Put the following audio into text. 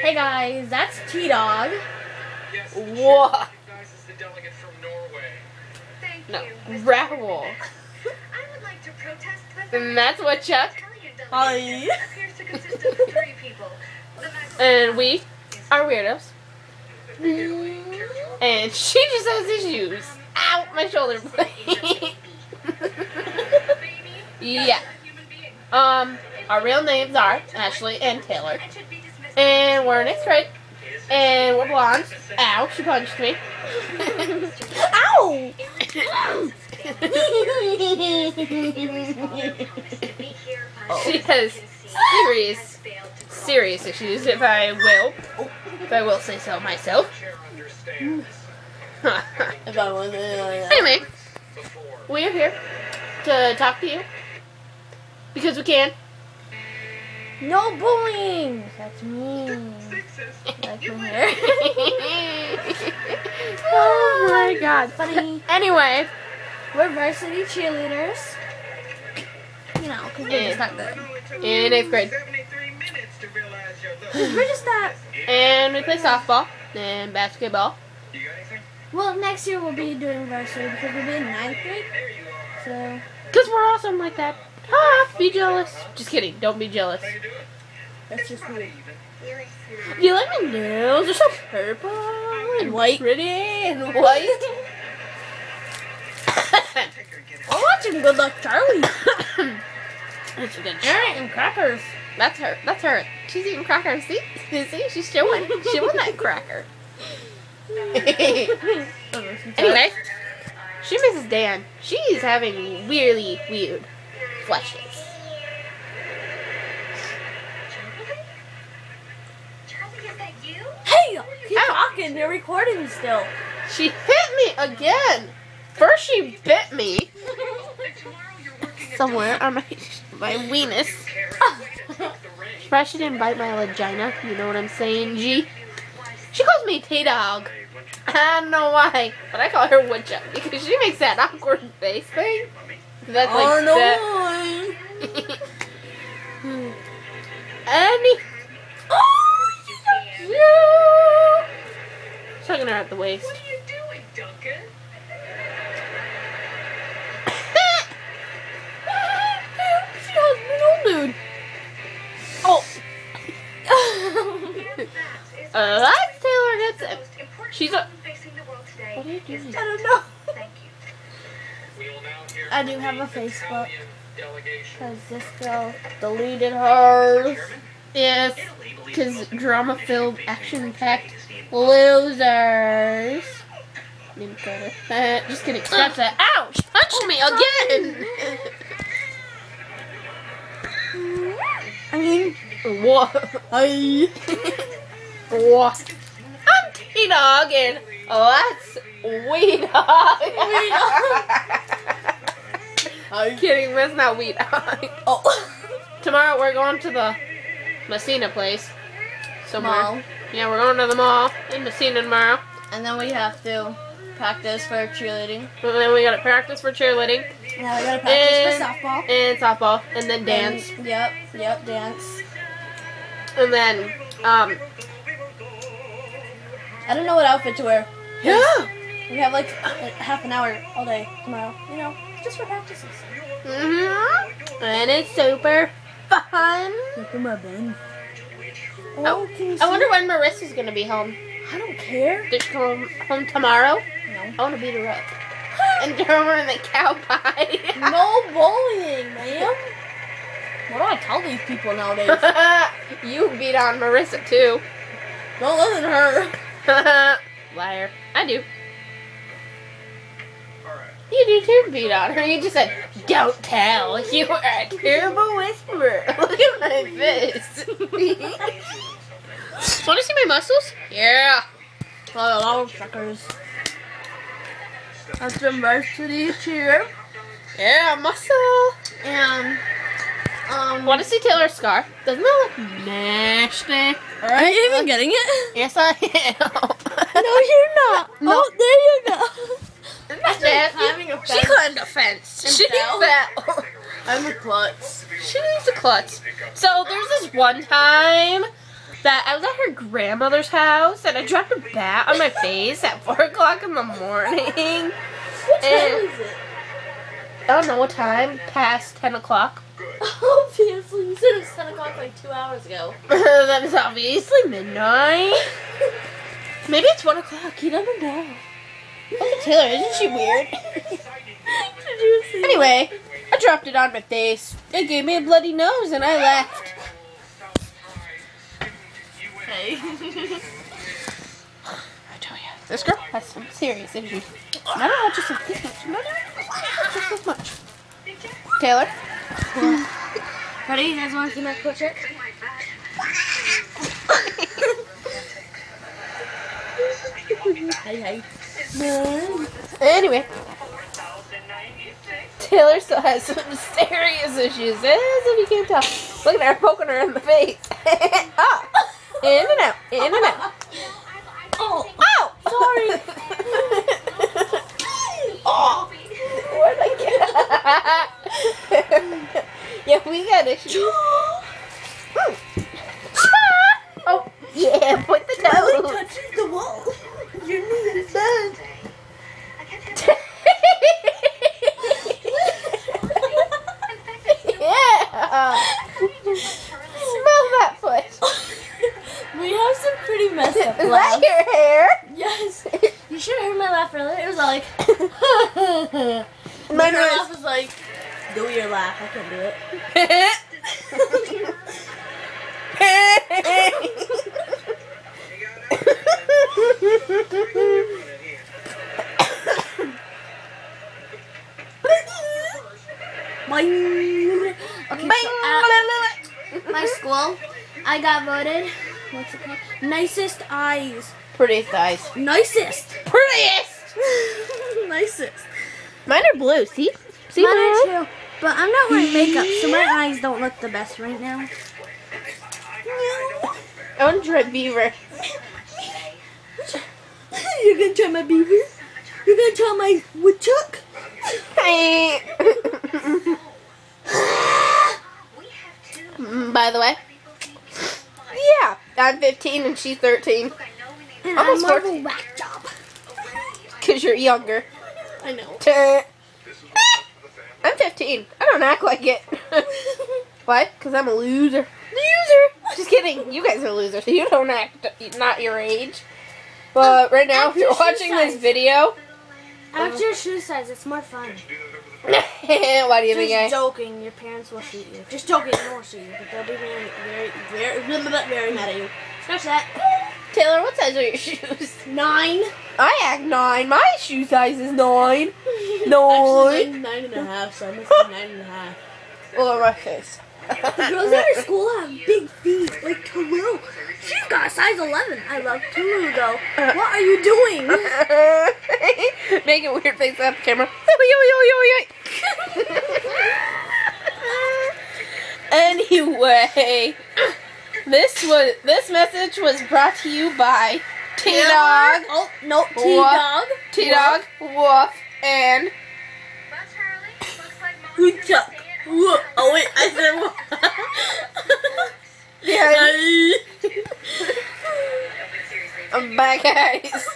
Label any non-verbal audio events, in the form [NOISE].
Hey guys, that's T Dog. Yes, What? recognizes the delegate from Norway. Thank No, you. Raoul. I would like to protest the And that's what Chuck. Hi. delegation appears to consist of three people. The maximum And we are weirdos. And she just has issues. Ow, my shoulder blade. [LAUGHS] yeah. Um, our real names are Ashley and Taylor. And should be dismissed. And we're in eighth grade. And we're blondes. Ow, she punched me. [LAUGHS] Ow! [LAUGHS] she has serious, serious issues, if I will. If I will say so myself. Chair understands. [LAUGHS] If I was anyway, we are here to talk to you. Because we can. No bullying! That's me. Sixes. Like my hair. oh my god. Funny. [LAUGHS] Anyway, We're varsity cheerleaders. You know, because we're just not good. In eighth grade. 73 minutes to realize you're we're just not. and we play softball and basketball. You got anything? Well, next year we'll be doing varsity because we'll be in ninth grade. There you are. So, Because we're awesome like that. Ah, be jealous. Just kidding. Don't be jealous. How you doing? that's just me. Do you like my nails? They're so purple and white. Pretty and white. Take her and get out. We're watching Good Luck Charlie. [COUGHS] It's a good Alright, and crackers. That's her. That's her. She's eating crackers. See? See? She's chewing. chewing that cracker. [LAUGHS] [LAUGHS] anyway, she misses Dan. She's having weirdly weird flushes. Charlie, is that you? Hey, keep Ow. talking. They're recording still. She hit me again. First she bit me And tomorrow you're working at somewhere on my my weenus. Carrie, way to take the ring. Probably she didn't bite my vagina. You know what I'm saying, G? She calls me T-Dog. I don't know why, but I call her Woodchuck because she makes that awkward face thing. That's like oh, no. that. Any. Oh, yeah. Tugging her at the waist. What are you doing, Duncan? she hugs me, old dude. Oh. uh, that's [LAUGHS] Taylor gets it. She's a- facing the world today. What are you doing? I don't know. Thank you. We will now hear I do have a Facebook. Italian delegation. Because this girl. Deleted hers. Chairman, Yes. Because drama-filled, action world packed today is the impossible. losers. Didn't cut it. Just kidding. Scratch that. Ouch! Punch oh me again! I mean, what? I. what? I'm T-Dog and that's Wee-Dog. [LAUGHS] I'm kidding, that's not Wee-Dog. Oh. Tomorrow we're going to the Messina place. Somewhere. Mall. Yeah, we're going to the mall in Messina tomorrow. And then we have to practice for cheerleading. And then we gotta practice for cheerleading Now we gotta practice And- for softball. and softball and then dance. And- yep, yep, dance. And then, um, I don't know what outfit to wear. yeah. We have like a- half an hour all day tomorrow. You know, just for practices. hmm And it's super fun. Look at my bin. Oh, can you I wonder when Marissa's gonna be home. I don't care. Did she come home tomorrow? No. I wanna beat her up. And throw her in the cow pie. [LAUGHS] No bullying, ma'am. What do I tell these people nowadays? [LAUGHS] you beat on Marissa too. Don't listen to her. [LAUGHS] Liar. I do. You do too beat on her. You just said, don't tell. [LAUGHS] You are a terrible whisperer. [LAUGHS] Look at my face. [LAUGHS] Want to see my muscles? Yeah. Oh, all suckers. That's the varsity cheer. Yeah, muscle. And, um, Want to see Taylor's scar? Doesn't that look nasty? Are you even getting it? Yes, I am. No, you're not. No. Oh, there you go. Isn't that She's like nasty? climbing a She climbed a fence. And she fell. fell. I'm a klutz. she needs a klutz. So there's this one time that I was at her grandmother's house and I dropped a bat on my face at 4 [LAUGHS] o'clock in the morning. What time is it? I don't know what time, past 10 o'clock. [LAUGHS] Obviously, you said it was 10 o'clock like two hours ago. that is obviously midnight. [LAUGHS] Maybe it's 1 o'clock, you never know. Look at Taylor, isn't she weird? Did you see? anyway, I dropped it on my face. It gave me a bloody nose and I left. Hey. I tell you, this girl has some serious issues. Not not just this much, not just this much. Taylor? Ready? You guys want to see my cool trick? Hey, hey. Anyway, Taylor still has some serious issues, as if you can't tell. Look at her poking her in the face. Up, [LAUGHS] ah. in and out, in and out. Oh, Ow! sorry. [LAUGHS] oh, where'd I get? [LAUGHS] yeah, we got issues. oh, yeah, point the toes. touching the wall. Your knee is done. yeah. Smell that foot. We have some pretty messed up Is that laughs. your hair? Yes. You should have heard my laugh earlier. It was like. Mine [LAUGHS] my laugh was like. Do your laugh. I can do it. Boing. [LAUGHS] Okay, so uh, at my school, I got voted. What's it called? Nicest eyes. Prettiest eyes. Nicest. Prettiest. [LAUGHS] Nicest. Mine are blue. See? See Mine are too. But I'm not wearing makeup, so my eyes don't look the best right now. No. I want to try beaver. [LAUGHS] You're gonna try my beaver? You're gonna try my woodchuck? Hey. [LAUGHS] By the way, yeah, I'm 15 and she's 13. And Almost I'm Marvel 14. whack job. Cause you're younger. I know. [LAUGHS] I'm 15. I don't act like it. [LAUGHS] what? Cause I'm a loser. Loser. Just kidding. You guys are losers. You don't act not your age. But right now, if you're watching shoe this video, Act your shoe size. It's more fun. [LAUGHS] why do you think Just I? joking. Your parents will shoot you. Just joking. They won't shoot you, but they'll be very, very, very, very, very mad at you. Scratch that. Taylor, what size are your shoes? Nine. I act nine. My shoe size is nine. [LAUGHS] Actually, Nine. nine, nine and a half, so I must be nine and a half. Well, on my face. The girls at our school have big feet, like Tulu. She's got a size 11. I love Tulu, though. What are you doing? [LAUGHS] Making weird faces at the camera. Yo, yo, yo, yo, yo. anyway, this was this message was brought to you by T Dog, Oh, no, What? T-Dog. T Dog, Woof, and Woodchuck. Whoa. Oh, wait, I said what? [LAUGHS] yeah, [LAUGHS] [LAUGHS] bye guys.